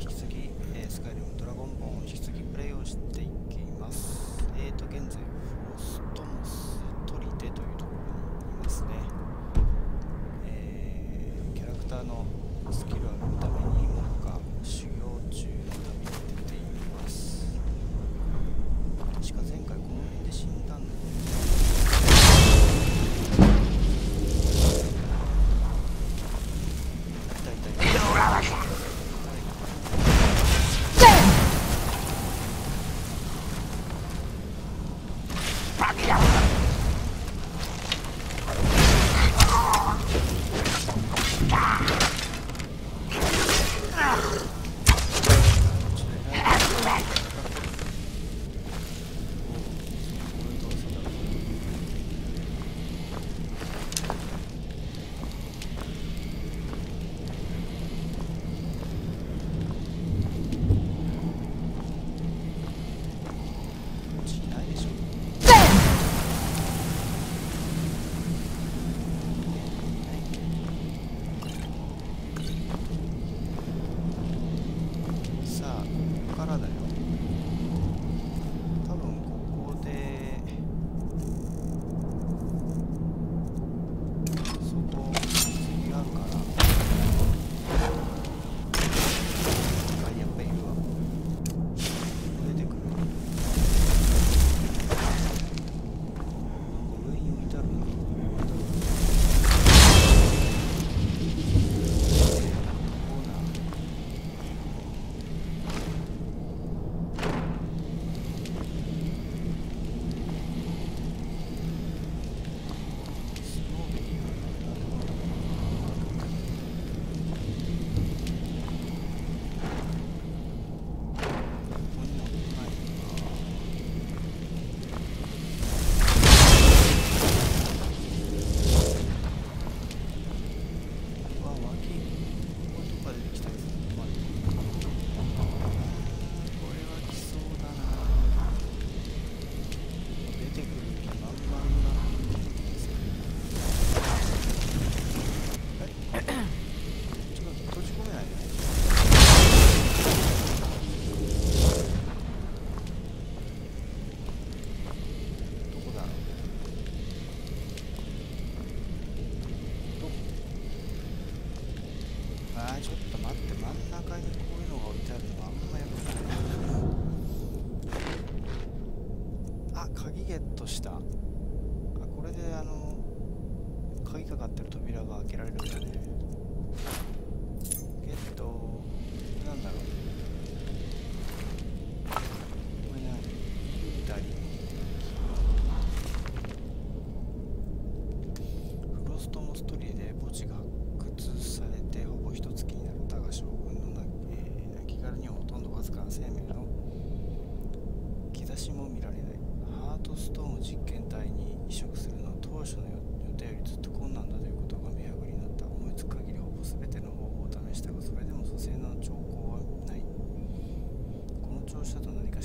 引き継ぎ、えー、スカイリムドラゴンボーンを引き継ぎプレイをしていきます。えーと現在フロストモストりテというところにいますね。えー、キャラクターのスキルは tonight.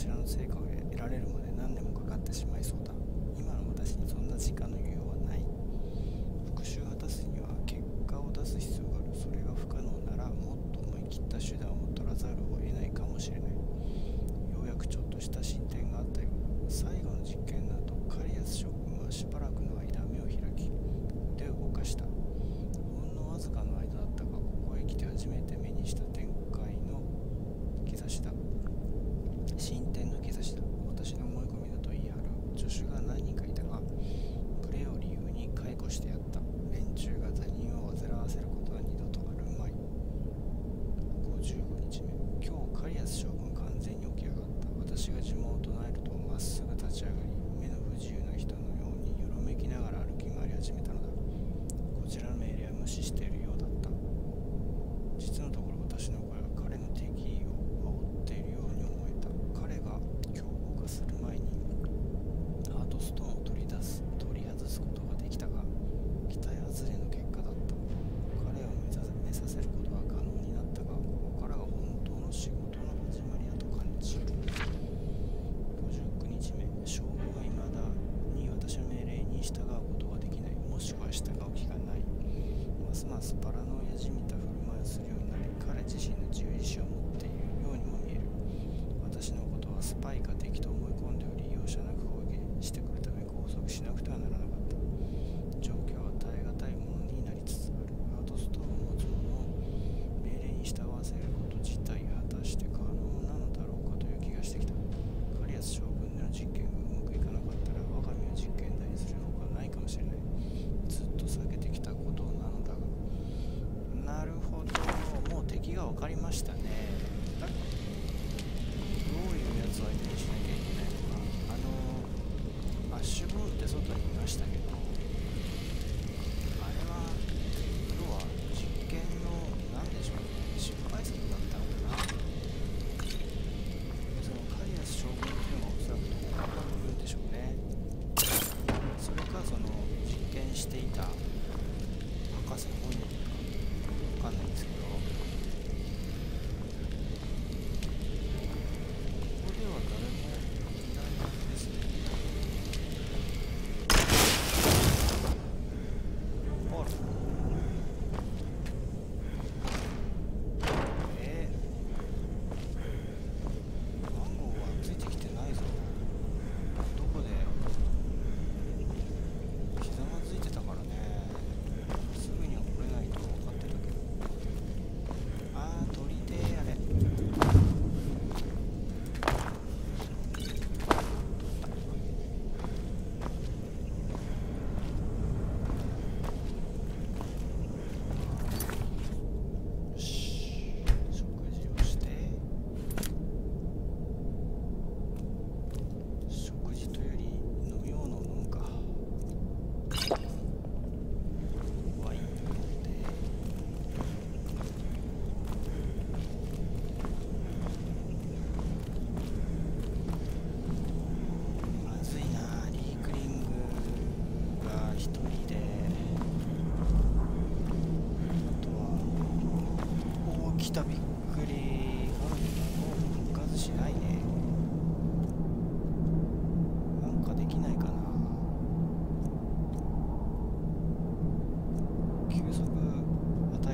しらの成果を得られるまで何年もかかってしまいそうだ。今の私にそんな時間の余裕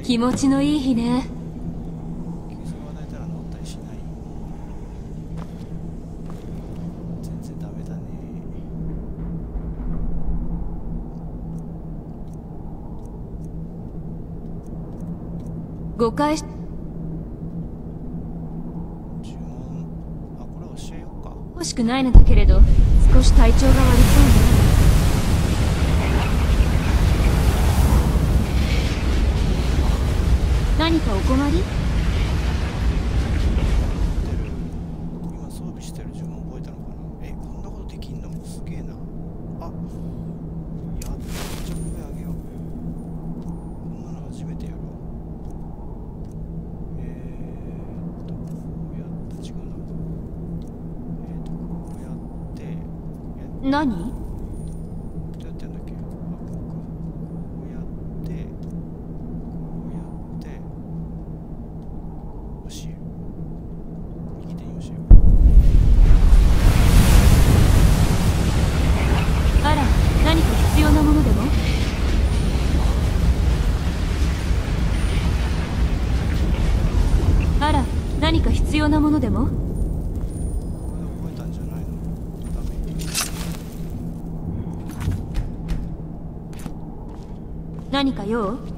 気持ちのいい日ね。誤解し呪文。あこれ教えようか。欲しくないのだけれど少し体調が悪そうね。何かお困り？今装備してる自分覚えたのかな？えこんなことできんの？すげえな。あやっあげよう。こんなの初めてやろう。え、っとこうやって違うえ、っとこうやって何？何か用？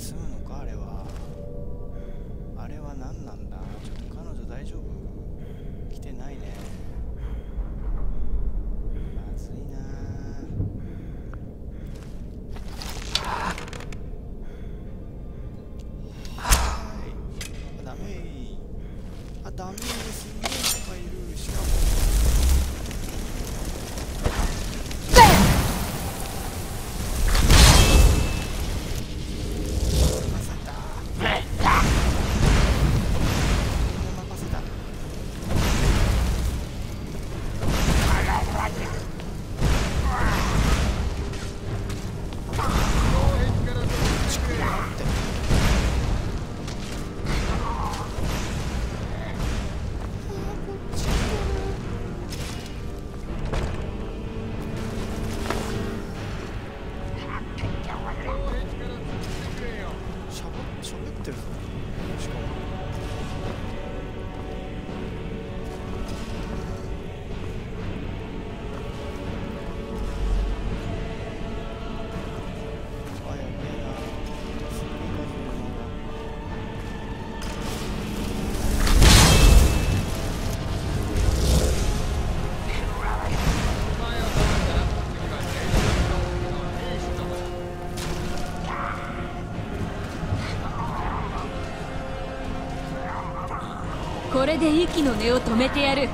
済むのかあれは。あれは何なんだ。ちょっと彼女大丈夫？来てないね。れで息の根を止めてやる。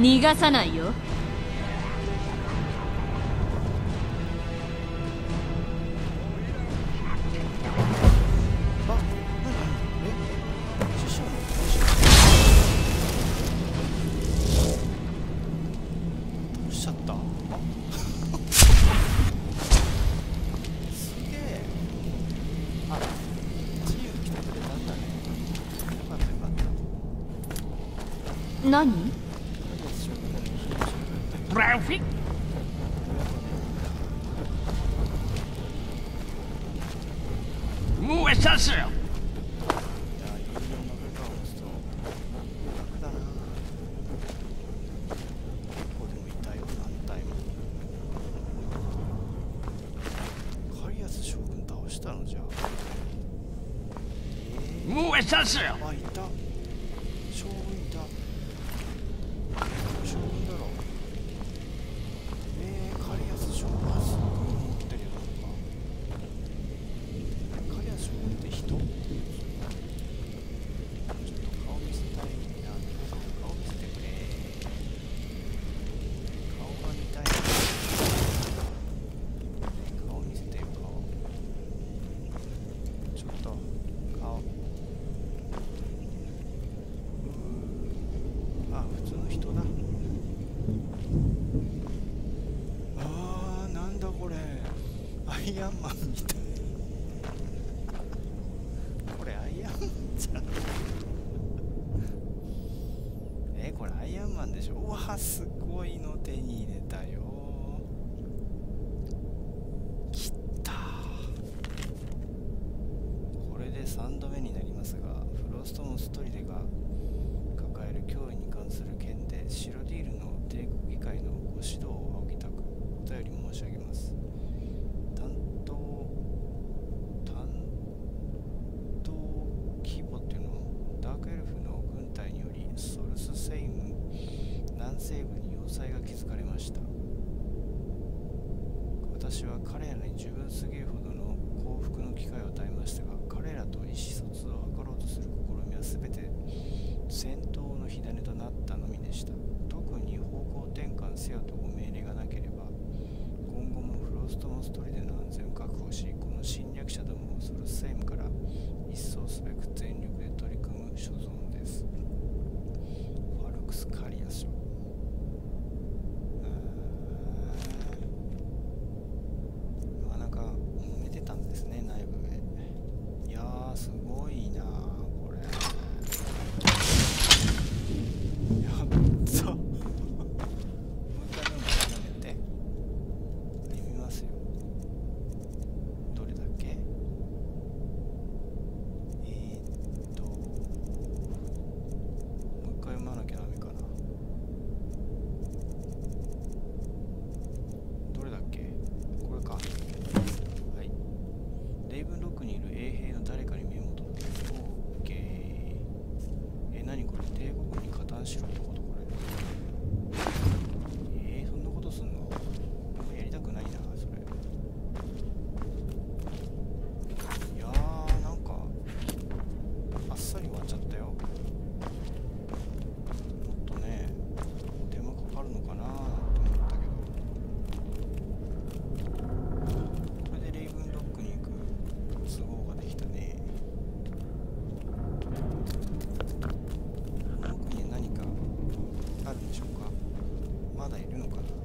逃がさないよ。人だった Ralphie? Où est sa sœur いやー、有料の部下を持つと楽だなここでもいたよ、何体もカリアス将軍倒したのじゃえ Où est sa sœur ー、あ、いた将軍いた将軍だろえー、カリアス将軍はすごい持ってるよなんかカリアス将軍って人ちょっと顔見せたいな顔見せてくれ顔が見たい顔見せてよ顔ちょっと顔あ普通の人だあーなんだこれアイアンマンみたいこれアイアンマンじゃんえこれアイアンマンでしょ？うわすごいの手に入れたよ。きった。これで3度目になりますがフロストモストリデが抱える脅威に関する件でシロディールの帝国議会のご指導を仰ぎたくお便り申し上げます担当担当規模っていうのダークエルフの軍隊によりソルスセイム南西部に要塞が築かれました。私は彼らに十分すぎるほどの幸福の機会を与えましたが彼らと意思疎通を図ろうとする試みは全て戦闘の火種となったのみでした。特に方向転換せよとご命令がなければ今後もフロストモストリデの安全を確保しこの侵略者どもをソルスセイムから一掃すべく全力で取り組む所存です。ファルクス・カリアスよなかなか揉めてたんですね内部へ。いやーすごいなこれやったもう一回目もやめて読みますよどれだっけえー、っともう一回読まなきゃダメかなしろってことこれえー、そんなことすんのあんまやりたくないなそれいやーなんかあっさり終わっちゃったよもっとね手間かかるのかなーって思ったけどこれでレイブンロックに行く都合ができたねこの奥に何かあるんでしょうかまだいるのかな。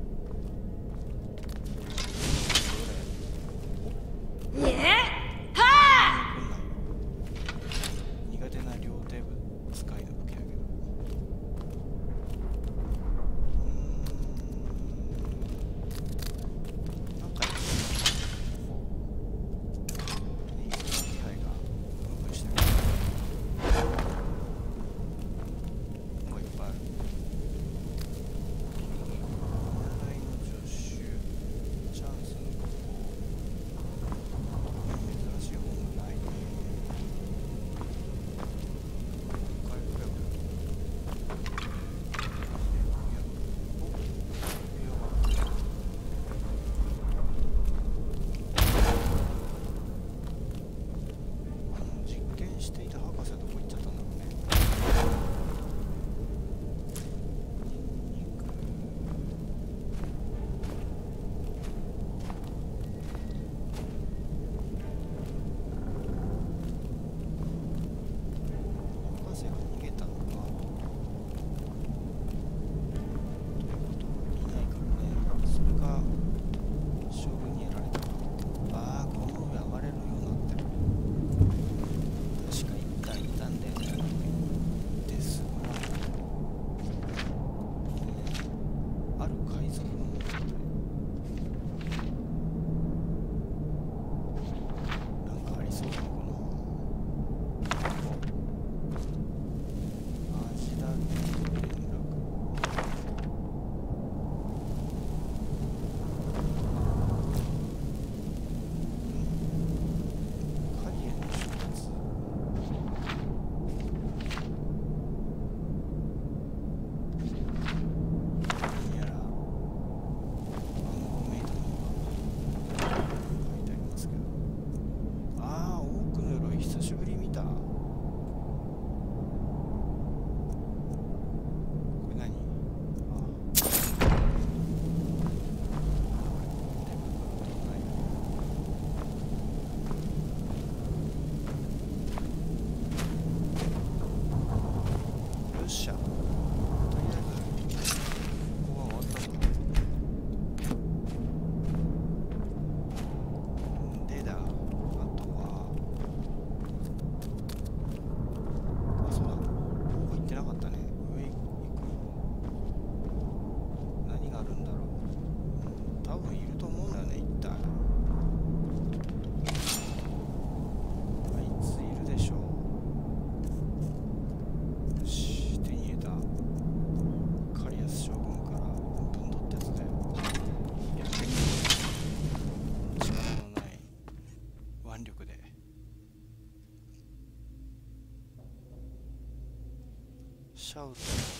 shoulder.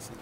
まあせっ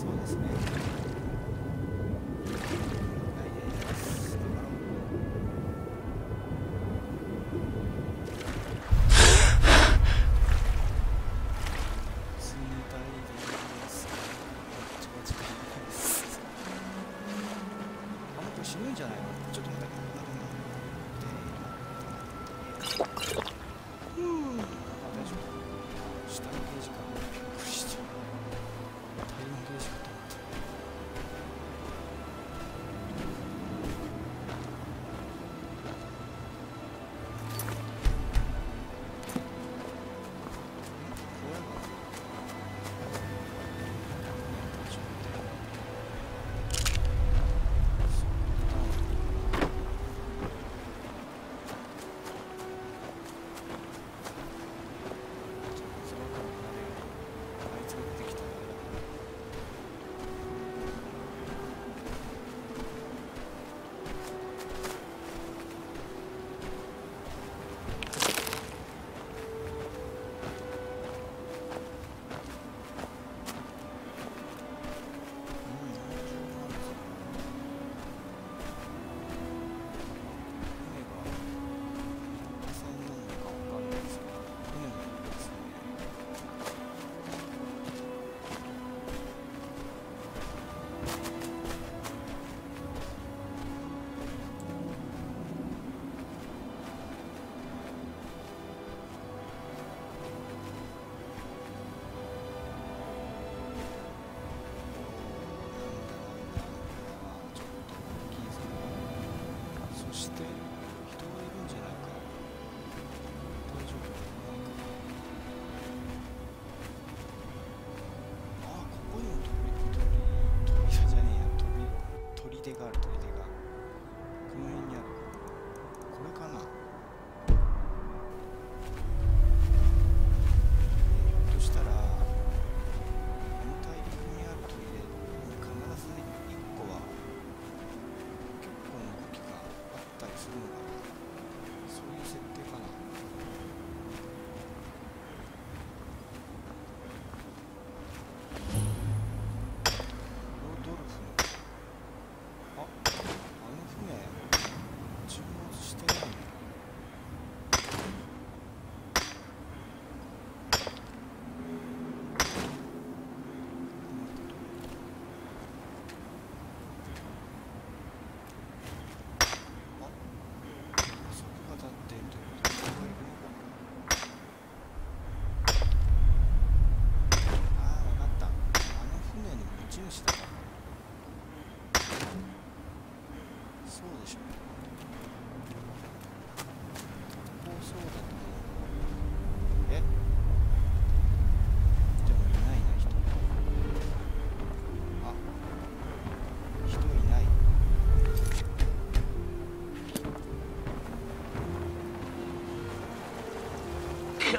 そうですね。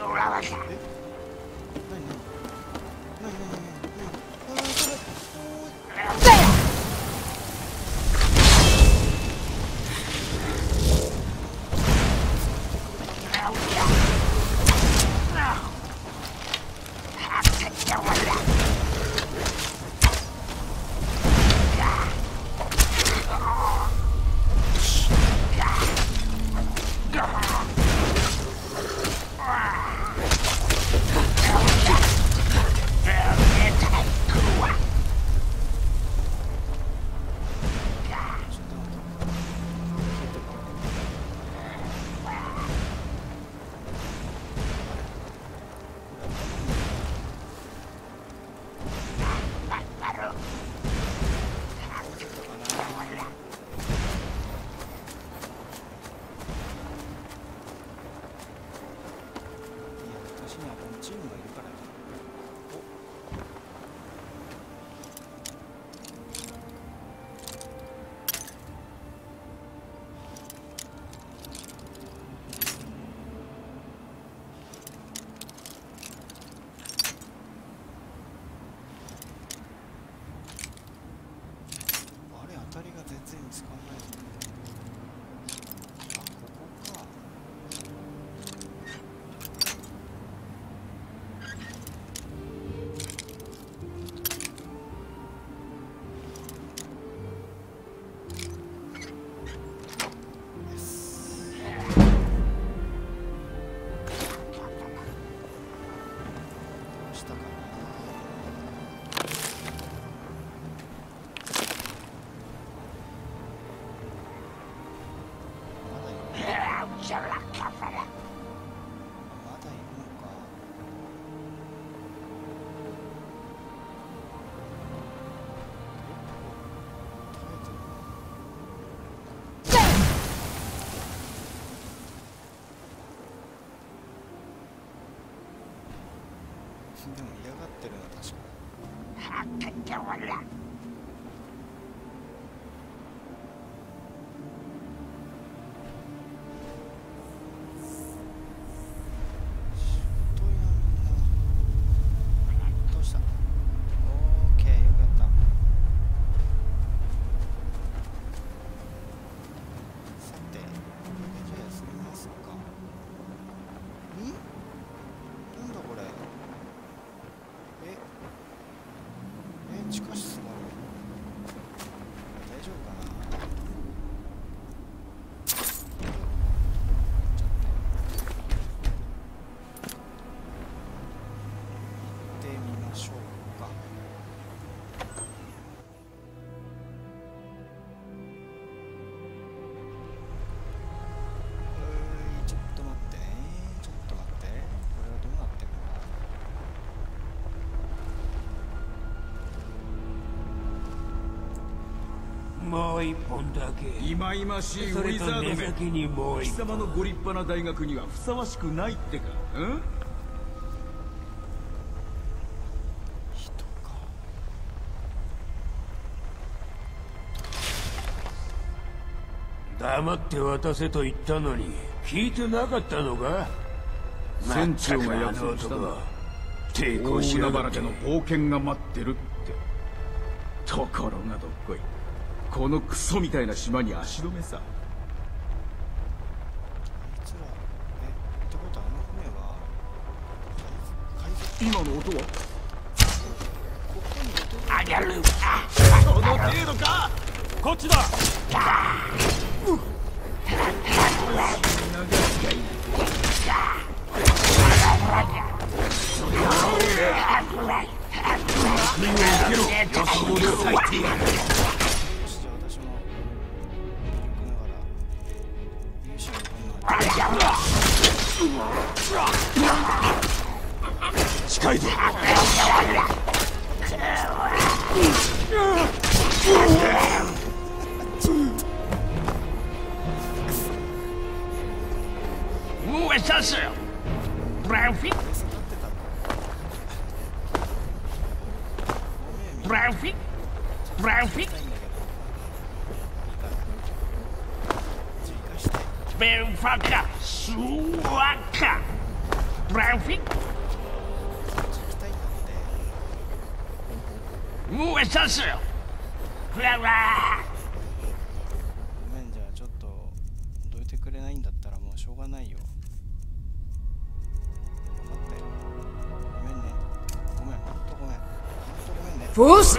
え何何何何何か仕もう一本だけ。忌々しいウそれィザードめと目先にもう貴様のご立派な大学にはふさわしくないってか。うん？人か。黙って渡せと言ったのに聞いてなかったのか？船長が約束したんだ。抵抗大しやがって。海原家の冒険が待ってるって。ところがどっこいこのクソみたいな島に足止めさ。あいつらえってことはあの船は？海海賊？今の音は？ここに音があげるその程度か。こっちだ。よしじゃあ私も行きながら勇だけどいいか追加して benfaka suaka traffic って我上是 clara ごめんじゃあちょっとどいてくれないんだったらもうしょうがないよ。分かったよ。ごめんね。ごめん。ほんとごめんほんとごめんね。フォース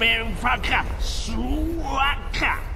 邪魔かな benfaka suaka